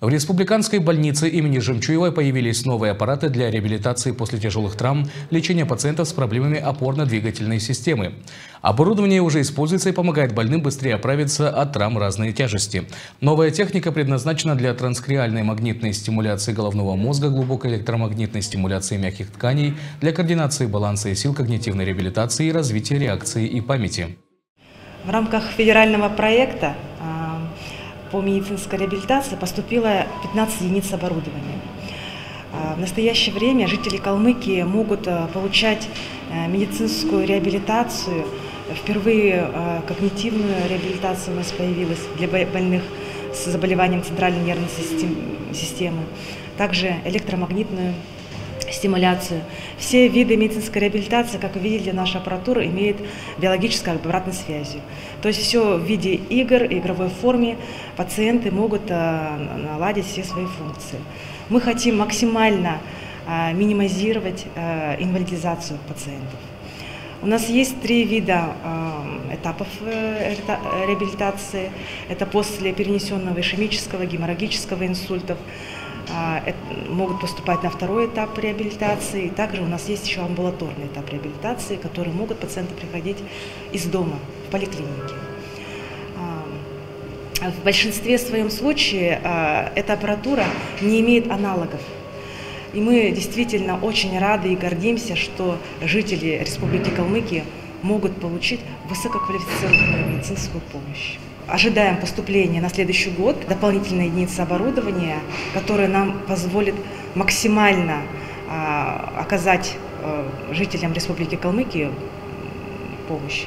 В республиканской больнице имени Жемчуевой появились новые аппараты для реабилитации после тяжелых травм, лечения пациентов с проблемами опорно-двигательной системы. Оборудование уже используется и помогает больным быстрее оправиться от травм разной тяжести. Новая техника предназначена для транскриальной магнитной стимуляции головного мозга, глубокой электромагнитной стимуляции мягких тканей, для координации баланса и сил когнитивной реабилитации и развития реакции и памяти. В рамках федерального проекта по медицинской реабилитации поступило 15 единиц оборудования. А, в настоящее время жители Калмыкии могут э, получать э, медицинскую реабилитацию. Впервые э, когнитивную реабилитацию у нас появилась для больных с заболеванием центральной нервной системы. Также электромагнитную стимуляцию. Все виды медицинской реабилитации, как вы видели, наша аппаратура имеет биологическую обратной связью. То есть все в виде игр, игровой форме пациенты могут э, наладить все свои функции. Мы хотим максимально э, минимизировать э, инвалидизацию пациентов. У нас есть три вида этапов реабилитации. Это после перенесенного ишемического, геморрагического инсультов, могут поступать на второй этап реабилитации. Также у нас есть еще амбулаторный этап реабилитации, который могут пациенты приходить из дома, в поликлинике. А, в большинстве своем случае а, эта аппаратура не имеет аналогов. И мы действительно очень рады и гордимся, что жители Республики Калмыкия могут получить высококвалифицированную медицинскую помощь. Ожидаем поступления на следующий год дополнительной единицы оборудования, которая нам позволит максимально а, оказать а, жителям Республики Калмыкия помощь.